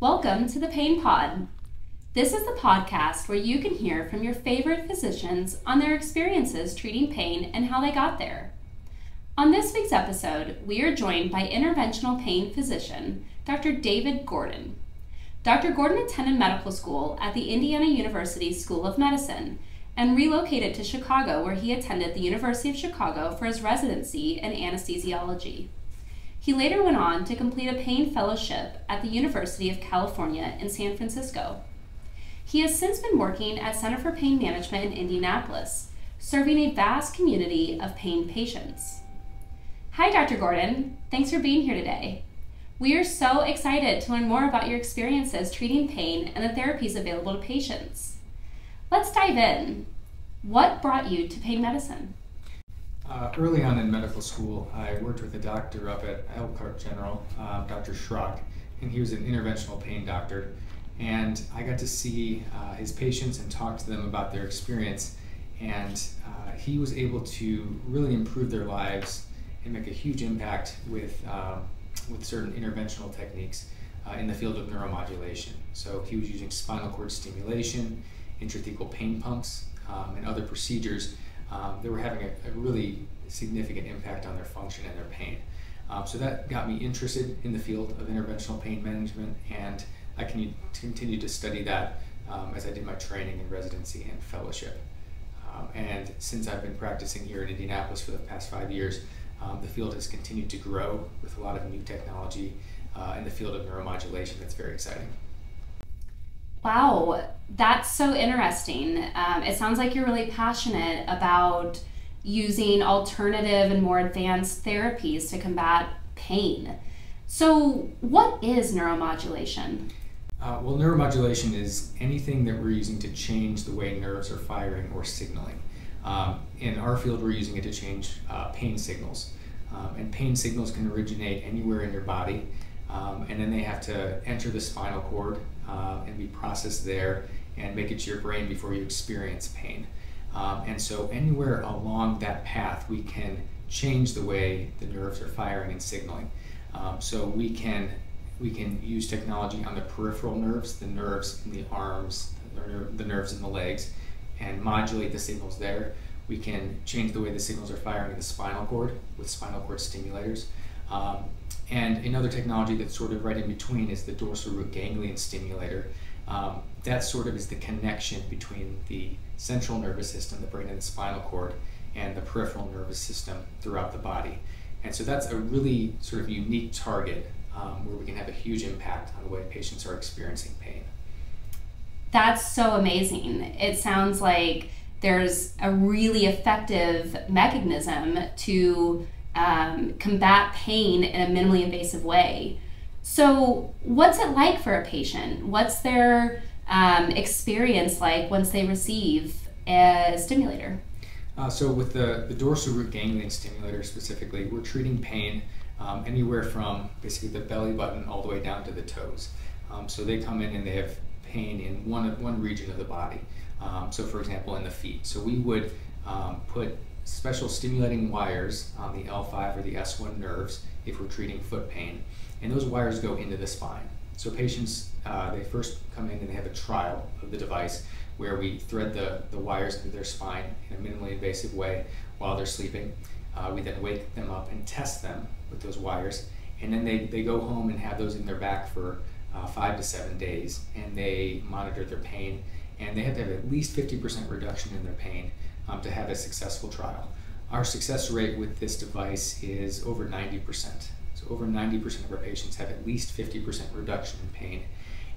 Welcome to the Pain Pod. This is the podcast where you can hear from your favorite physicians on their experiences treating pain and how they got there. On this week's episode, we are joined by interventional pain physician Dr. David Gordon. Dr. Gordon attended medical school at the Indiana University School of Medicine and relocated to Chicago, where he attended the University of Chicago for his residency in anesthesiology. He later went on to complete a pain fellowship at the University of California in San Francisco. He has since been working at Center for Pain Management in Indianapolis, serving a vast community of pain patients. Hi, Dr. Gordon. Thanks for being here today. We are so excited to learn more about your experiences treating pain and the therapies available to patients. Let's dive in. What brought you to pain medicine? Uh, early on in medical school, I worked with a doctor up at Elkhart General, uh, Dr. Schrock, and he was an interventional pain doctor. And I got to see uh, his patients and talk to them about their experience. And uh, he was able to really improve their lives and make a huge impact with, um, with certain interventional techniques uh, in the field of neuromodulation. So he was using spinal cord stimulation, intrathecal pain pumps, um, and other procedures um, they were having a, a, really significant impact on their function and their pain. Um, so that got me interested in the field of interventional pain management, and I can continue to study that um, as I did my training and residency and fellowship. Um, and since I've been practicing here in Indianapolis for the past five years, um, the field has continued to grow with a lot of new technology uh, in the field of neuromodulation. That's very exciting. Wow, that's so interesting. Um, it sounds like you're really passionate about using alternative and more advanced therapies to combat pain. So, what is neuromodulation? Uh, well, neuromodulation is anything that we're using to change the way nerves are firing or signaling. Um, in our field, we're using it to change uh, pain signals. Um, and pain signals can originate anywhere in your body, um, and then they have to enter the spinal cord uh, and be processed there and make it to your brain before you experience pain. Um, and so anywhere along that path, we can change the way the nerves are firing and signaling. Um, so we can we can use technology on the peripheral nerves, the nerves in the arms, the nerves in the legs, and modulate the signals there. We can change the way the signals are firing in the spinal cord with spinal cord stimulators. Um, and another technology that's sort of right in between is the dorsal root ganglion stimulator. Um, that sort of is the connection between the central nervous system, the brain and the spinal cord, and the peripheral nervous system throughout the body. And so that's a really sort of unique target um, where we can have a huge impact on the way patients are experiencing pain. That's so amazing. It sounds like there's a really effective mechanism to um, combat pain in a minimally invasive way. So, what's it like for a patient? What's their um, experience like once they receive a stimulator? Uh, so, with the, the dorsal root ganglion stimulator specifically, we're treating pain um, anywhere from basically the belly button all the way down to the toes. Um, so, they come in and they have pain in one, one region of the body. Um, so, for example, in the feet. So, we would um, put special stimulating wires on the L5 or the S1 nerves if we're treating foot pain, and those wires go into the spine. So patients, uh, they first come in and they have a trial of the device where we thread the, the wires into their spine in a minimally invasive way while they're sleeping. Uh, we then wake them up and test them with those wires, and then they, they go home and have those in their back for uh, five to seven days, and they monitor their pain, and they have to have at least 50% reduction in their pain um, to have a successful trial. Our success rate with this device is over 90%. So over 90% of our patients have at least 50% reduction in pain.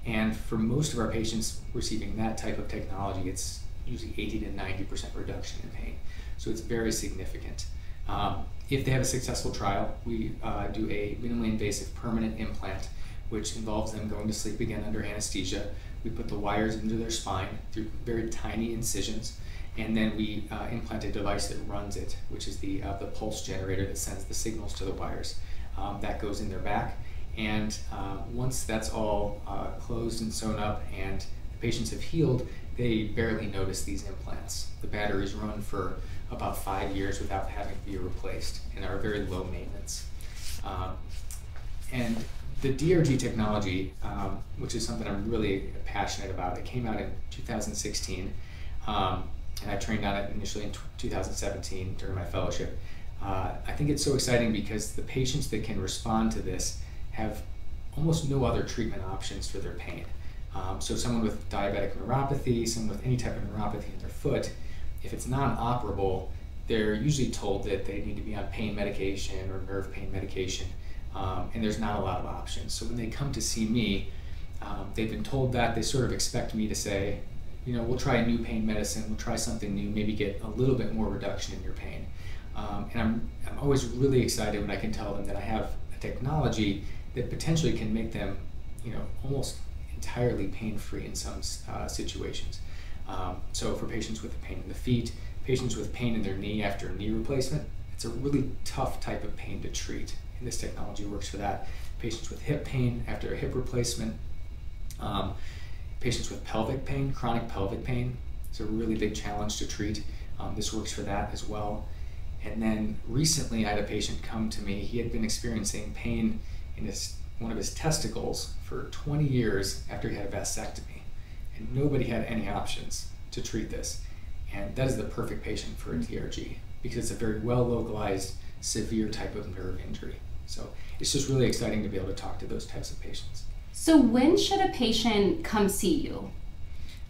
And for most of our patients receiving that type of technology, it's usually 80 to 90% reduction in pain. So it's very significant. Um, if they have a successful trial, we uh, do a minimally invasive permanent implant, which involves them going to sleep again under anesthesia. We put the wires into their spine through very tiny incisions and then we uh, implant a device that runs it, which is the, uh, the pulse generator that sends the signals to the wires. Um, that goes in their back, and uh, once that's all uh, closed and sewn up and the patients have healed, they barely notice these implants. The batteries run for about five years without having to be replaced and are very low maintenance. Um, and the DRG technology, um, which is something I'm really passionate about, it came out in 2016, um, and I trained on it initially in 2017 during my fellowship. Uh, I think it's so exciting because the patients that can respond to this have almost no other treatment options for their pain. Um, so, someone with diabetic neuropathy, someone with any type of neuropathy in their foot, if it's non operable, they're usually told that they need to be on pain medication or nerve pain medication, um, and there's not a lot of options. So, when they come to see me, um, they've been told that they sort of expect me to say, you know, we'll try a new pain medicine, we'll try something new, maybe get a little bit more reduction in your pain. Um, and I'm, I'm always really excited when I can tell them that I have a technology that potentially can make them, you know, almost entirely pain-free in some uh, situations. Um, so for patients with pain in the feet, patients with pain in their knee after knee replacement, it's a really tough type of pain to treat, and this technology works for that. Patients with hip pain after a hip replacement, um, patients with pelvic pain, chronic pelvic pain, it's a really big challenge to treat. Um, this works for that as well. And then recently, I had a patient come to me. He had been experiencing pain in his one of his testicles for 20 years after he had a vasectomy, and nobody had any options to treat this. And that is the perfect patient for a DRG because it's a very well localized, severe type of nerve injury. So it's just really exciting to be able to talk to those types of patients. So, when should a patient come see you?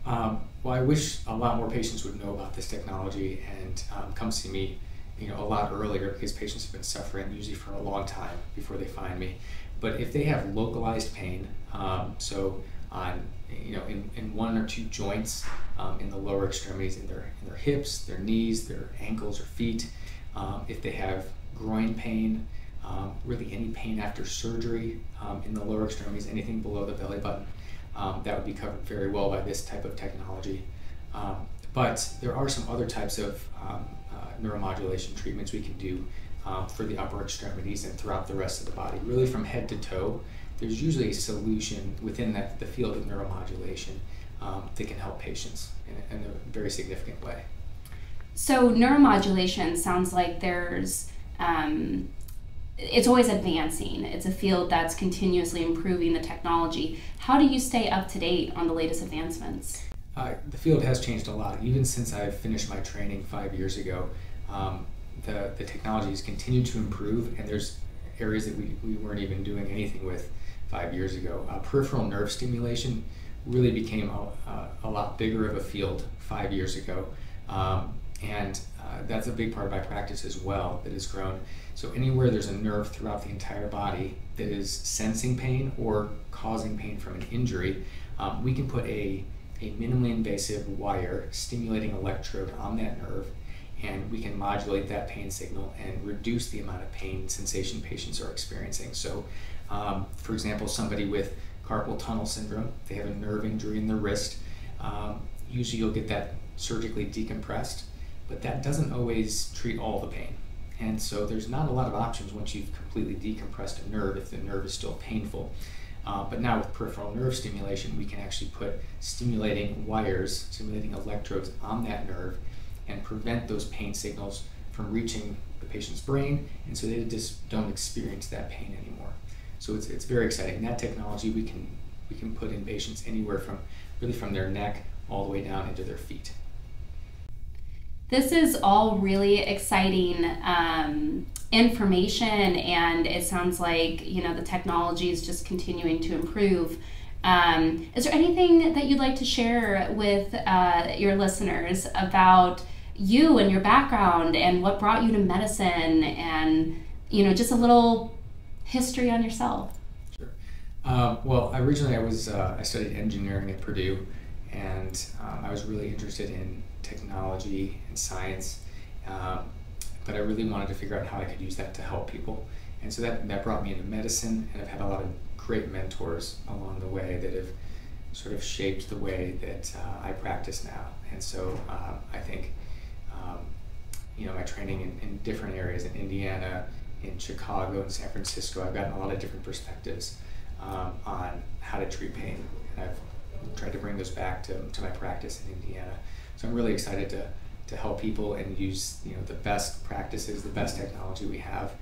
Um, well, I wish a lot more patients would know about this technology and um, come see me you know, a lot earlier because patients have been suffering usually for a long time before they find me. But if they have localized pain, um, so on you know in, in one or two joints um, in the lower extremities in their in their hips, their knees, their ankles or feet, um, if they have groin pain, um, really any pain after surgery um, in the lower extremities, anything below the belly button, um, that would be covered very well by this type of technology. but there are some other types of neuromodulation treatments we can do um, for the upper extremities and throughout the rest of the body, really from head to toe. There's usually a solution within that, the field of neuromodulation um, that can help patients in, in, a very significant way. So, neuromodulation sounds like there's um, it's always advancing. It's a field that's continuously improving the technology. How do you stay up to date on the latest advancements? Uh, the field has changed a lot, even since I finished my training five years ago. Um, the, the technology has continued to improve, and there's areas that we, we weren't even doing anything with five years ago. Uh, peripheral nerve stimulation really became a, a, lot bigger of a field five years ago. Um, and uh, that's a big part of my practice as well that has grown. So, anywhere there's a nerve throughout the entire body that is sensing pain or causing pain from an injury, um, we can put a, a minimally invasive wire stimulating electrode on that nerve and we can modulate that pain signal and reduce the amount of pain sensation patients are experiencing. So, um, for example, somebody with carpal tunnel syndrome, they have a nerve injury in their wrist. Um, usually, you'll get that surgically decompressed, but that doesn't always treat all the pain. And so, there's not a lot of options once you've completely decompressed a nerve if the nerve is still painful. Uh, but now with peripheral nerve stimulation, we can actually put stimulating wires, stimulating electrodes on that nerve and prevent those pain signals from reaching the patient's brain, and so they just don't experience that pain anymore. So it's, it's very exciting. That technology we can we can put in patients anywhere from really from their neck all the way down into their feet. This is all really exciting um, information, and it sounds like you know the technology is just continuing to improve. Um, is there anything that you'd like to share with uh, your listeners about you and your background and what brought you to medicine and you know just a little history on yourself sure uh, well originally i was uh, i studied engineering at purdue and um, i was really interested in technology and science um, but i really wanted to figure out how i could use that to help people. And so that, that brought me into medicine and i've had a lot of great mentors along the way that have sort of shaped the way that uh, i practice now. And so uh, i think um, you know, my training in, in different areas in Indiana, in Chicago, in San Francisco, I've gotten a lot of different perspectives um, on how to treat pain, and I've tried to bring those back to, to my practice in Indiana. So I'm really excited to, to help people and use you know the best practices, the best technology we have,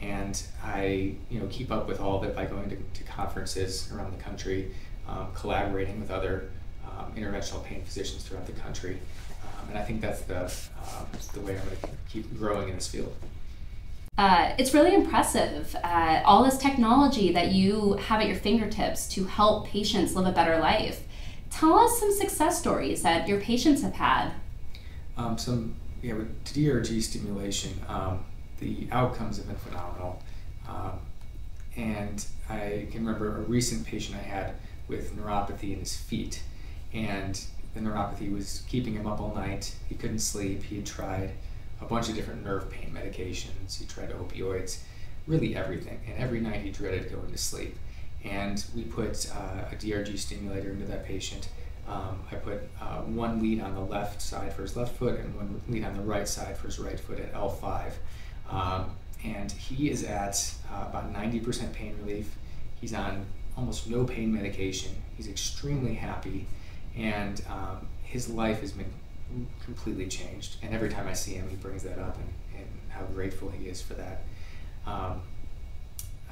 and I you know keep up with all of it by going to, to conferences around the country, um, collaborating with other um, interventional pain physicians throughout the country, um, and I think that's the um, the way I'm going to keep growing in this field. Uh, it's really impressive. Uh, all this technology that you have at your fingertips to help patients live a better life. Tell us some success stories that your patients have had. Um, some, yeah, with DRG stimulation, um, the outcomes have been phenomenal. Um, and I can remember a recent patient I had with neuropathy in his feet, and the neuropathy was keeping him up all night. He couldn't sleep. He had tried a bunch of different nerve pain medications. He tried opioids, really everything. And every night he dreaded going to sleep. And we put uh, a DRG stimulator into that patient. Um, I put uh, one lead on the left side for his left foot and one lead on the right side for his right foot at L5. Um, and he is at uh, about 90% pain relief. He's on almost no pain medication. He's extremely happy, and um, his life has been completely changed. And every time I see him, he brings that up and, and how grateful he is for that.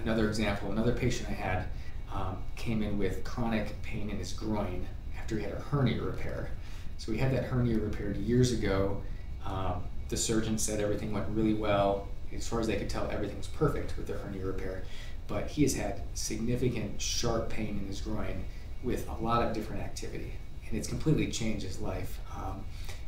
Another example, another patient I had um, came in with chronic pain in his groin after he had a hernia repair. So we had that hernia repaired years ago. Um, the surgeon said everything went really well. As far as they could tell, everything was perfect with the hernia repair. But he has had significant sharp pain in his groin with a lot of different activity, and it's completely changed his life. Um,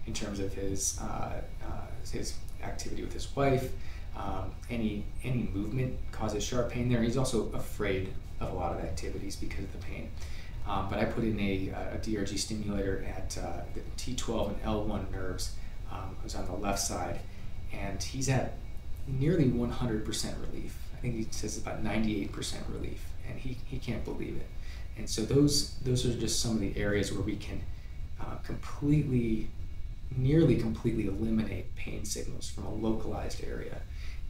in terms of his uh, uh, his activity with his wife. Um, any any movement causes sharp pain there. He's also afraid of a lot of activities because of the pain. Um, but I put in a, a DRG stimulator at uh, the T12 and L1 nerves. Um, it was on the left side, and he's at nearly 100% relief. I think he says about 98% relief, and he, he can't believe it. And so those those are just some of the areas where we can uh, completely nearly completely eliminate pain signals from a localized area.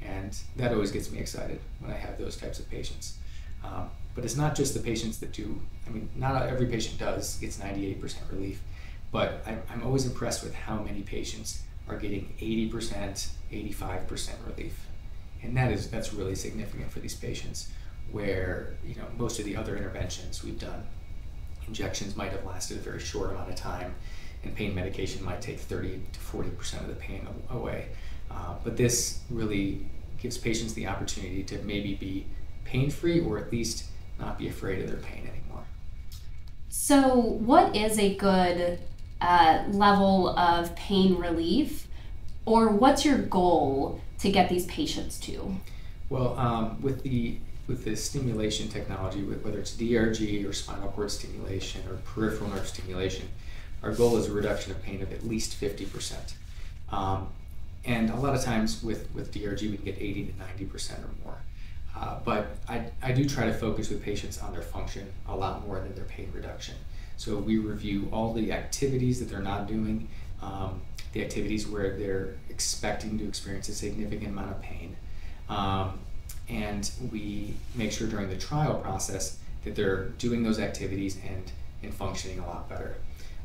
And that always gets me excited when I have those types of patients. Um, but it's not just the patients that do, I mean, not every patient does gets 98% relief, but I'm, I'm always impressed with how many patients are getting 80%, 85% relief. And that is, that's really significant for these patients where, you know, most of the other interventions we've done, injections might have lasted a very short amount of time and pain medication might take 30 to 40% of the pain away. Uh, but this really gives patients the opportunity to maybe be pain free or at least not be afraid of their pain anymore. So, what is a good uh, level of pain relief, or what's your goal to get these patients to? Well, um, with the with the stimulation technology, whether it's DRG or spinal cord stimulation or peripheral nerve stimulation, our goal is a reduction of pain of at least 50%. Um, and a lot of times with, with DRG, we can get 80 to 90% or more. Uh, but I, I do try to focus with patients on their function a lot more than their pain reduction. So we review all the activities that they're not doing, um, the activities where they're expecting to experience a significant amount of pain. Um, and we make sure during the trial process that they're doing those activities and, and functioning a lot better.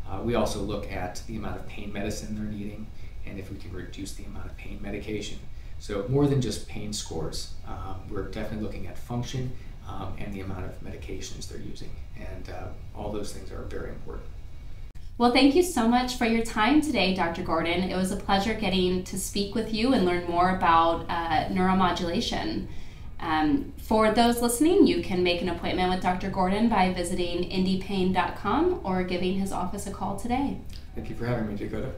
Uh, we also look at the amount of pain medicine they're needing and if we can reduce the amount of pain medication. So more than just pain scores, um, we're definitely looking at function um, and the amount of medications they're using. And uh, all those things are very important. Well, thank you so much for your time today, Dr. Gordon. It was a pleasure getting to speak with you and learn more about uh, neuromodulation. Um, for those listening, you can make an appointment with Dr. Gordon by visiting indypain.com or giving his office a call today. Thank you for having me, Dakota.